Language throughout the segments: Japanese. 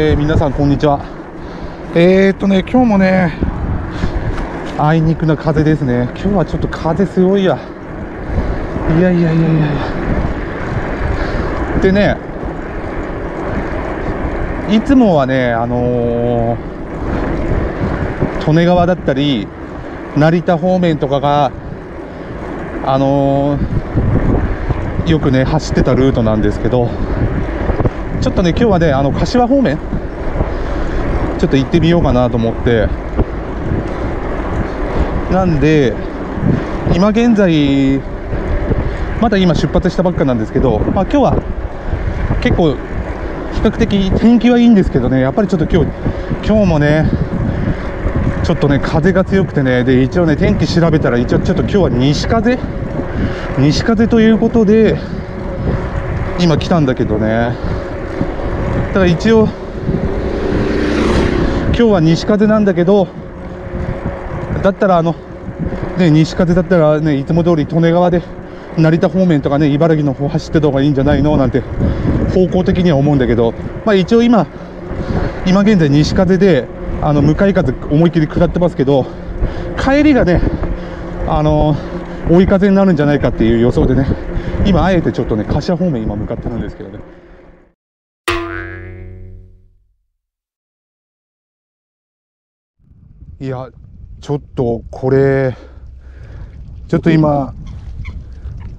えー、皆さんこんにちは。えー、っとね今日もねあいにくな風ですね。今日はちょっと風すごいや。いやいやいやいやいや。でねいつもはねあのー、利根川だったり成田方面とかがあのー、よくね走ってたルートなんですけどちょっとね今日はねあの柏方面ちょっと行ってみようかなと思って。なんで今現在まだ今出発したばっかなんですけど、まあ、今日は結構比較的天気はいいんですけどね。やっぱりちょっと今日今日もねちょっとね風が強くてねで一応ね天気調べたら一応ちょっと今日は西風？西風ということで今来たんだけどね。ただ一応日は西風なんだけどだったらあのね西風だったらねいつも通り利根川で成田方面とかね茨城の方走ってた方がいいんじゃないの？なんて方向的には思うんだけど。まあ一応今今現在西風であの向かい風思いっきり食らってますけど帰りがねあの追い風になるんじゃないかっていう予想でね今あえてちょっとね柏方面今向かってるんですけどね。いやちょっとこれちょっと今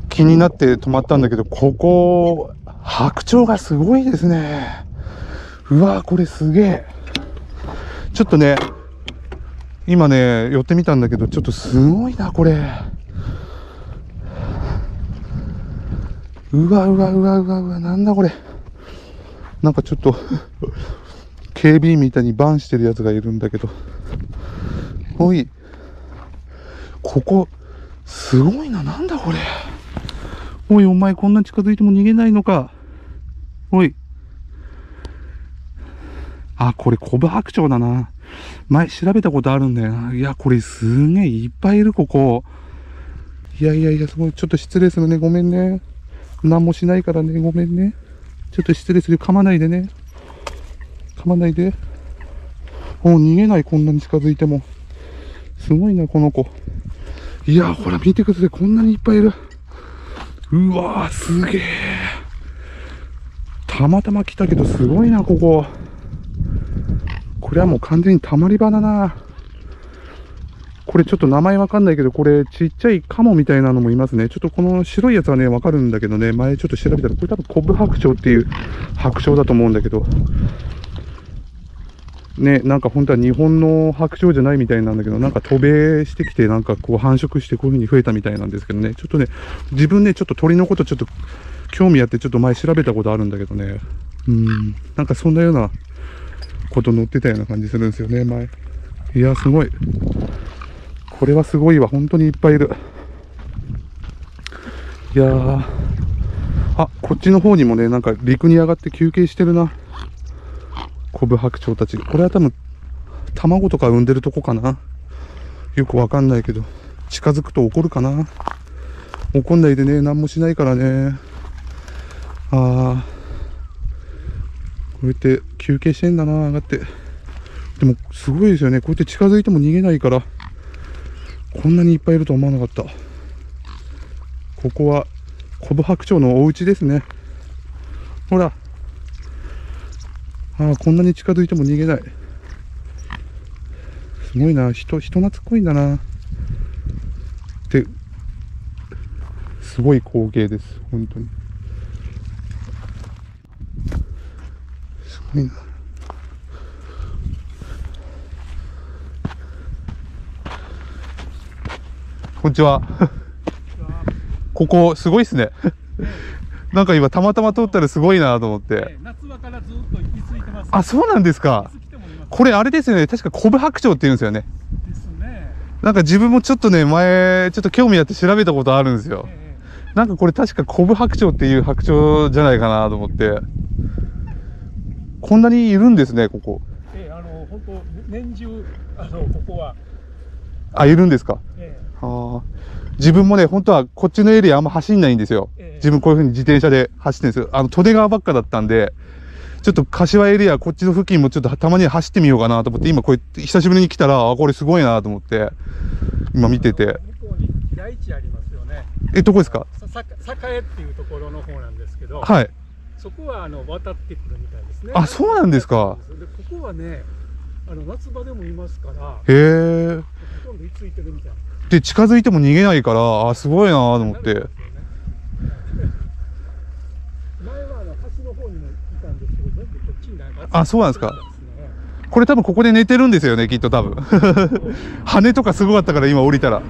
気になって止まったんだけどここ白鳥がすごいですね。うわこれすげえ。ちょっとね今ね寄ってみたんだけどちょっとすごいなこれ。うわうわうわうわうわなんだこれ。なんかちょっと警備員みたいにバンしてるやつがいるんだけど。おいここすごいななんだこれおいお前こんな近づいても逃げないのかおいあ、これコブ白鳥だな。前調べたことあるんだよな。いや、これすげえいっぱいいる、ここ。いやいやいや、すごい。ちょっと失礼するね。ごめんね。何もしないからね。ごめんね。ちょっと失礼する。噛まないでね。噛まないで。もう逃げない、こんなに近づいても。すごいな、この子。いや、ほら、見てください。こんなにいっぱいいる。うわー、すげえ。たまたま来たけど、すごいな、ここ。これはもう完全にたまり場だな。これちょっと名前わかんないけど、これちっちゃいカモみたいなのもいますね。ちょっとこの白いやつはね、わかるんだけどね、前ちょっと調べたら、これ多分コブ白鳥っていう白鳥だと思うんだけど、ね、なんか本当は日本の白鳥じゃないみたいなんだけど、なんか渡米してきて、なんかこう繁殖してこういう風に増えたみたいなんですけどね、ちょっとね、自分ね、ちょっと鳥のことちょっと興味あって、ちょっと前調べたことあるんだけどね、うん、なんかそんなようなこと載ってたような感じするんですよね、前。いや、すごい。これはすごいわ。本当にいっぱいいる。いやー。あ、こっちの方にもね、なんか陸に上がって休憩してるな。コブ白鳥たち。これは多分、卵とか産んでるとこかな。よくわかんないけど、近づくと怒るかな。怒んないでね、何もしないからね。あー。こうやって休憩してんだな、上がって。でも、すごいですよね。こうやって近づいても逃げないから、こんなにいっぱいいると思わなかった。ここは、コブ白鳥のお家ですね。ほら。ああ、こんなに近づいても逃げない。すごいな。人、人懐っこいんだな。って、すごい光景です。本当に。ごいな。こんにちは。ここ、すごいっすね。なんか今、たまたま通ったらすごいなと思って。あ、そうなんですか。これ、あれですよね。確か、コブ白鳥って言うんですよね。ですね。なんか自分もちょっとね、前、ちょっと興味あって調べたことあるんですよ。なんかこれ確かコブ白鳥っていう白鳥じゃないかなと思って。こんなにいるんですね、ここ。ええ、あの、本当年中、あの、ここは。あ、いるんですか。ええ、あ自分もね、本当はこっちのエリアあんま走んないんですよ。ええ、自分こういうふうに自転車で走ってるんですよ。あの、利根川ばっかだったんで、ちょっと柏エリア、こっちの付近もちょっとたまに走ってみようかなと思って、今こう久しぶりに来たら、あ、これすごいなと思って、今見てて。向こうに平市ありますよねえ、どこですか？栄っていうところの方なんですけど、はい。そこはあの渡ってくるみたいですねあそうなんですか？でここはねあの夏場でもいますからへえ。ほとんど居ついてるみたいなで、近づいても逃げないから、あ、すごいなと思って。前はあの橋の方にもいたんですけど全部こっちになんかあそうなんですかねこれ多分ここで寝てるんですよね、きっと多分。羽とかすごかったから今降りたら。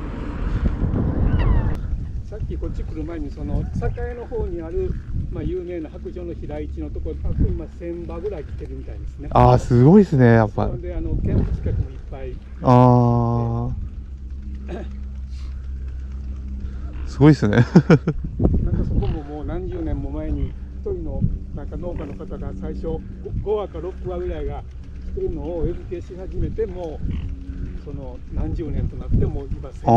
さっきこっち来る前にその栄の方にある、まあ、有名な白状の平市のところ今1000羽ぐらい来てるみたいですねあー、すごいですね、やっぱであの見物客もいっぱいあー。すごいですね。なんかそこももう何十年も前に1人のなんか農家の方が最初 5, 話か6話ぐらいが来てるのを餌付けし始めてもうその何十年となってもいません。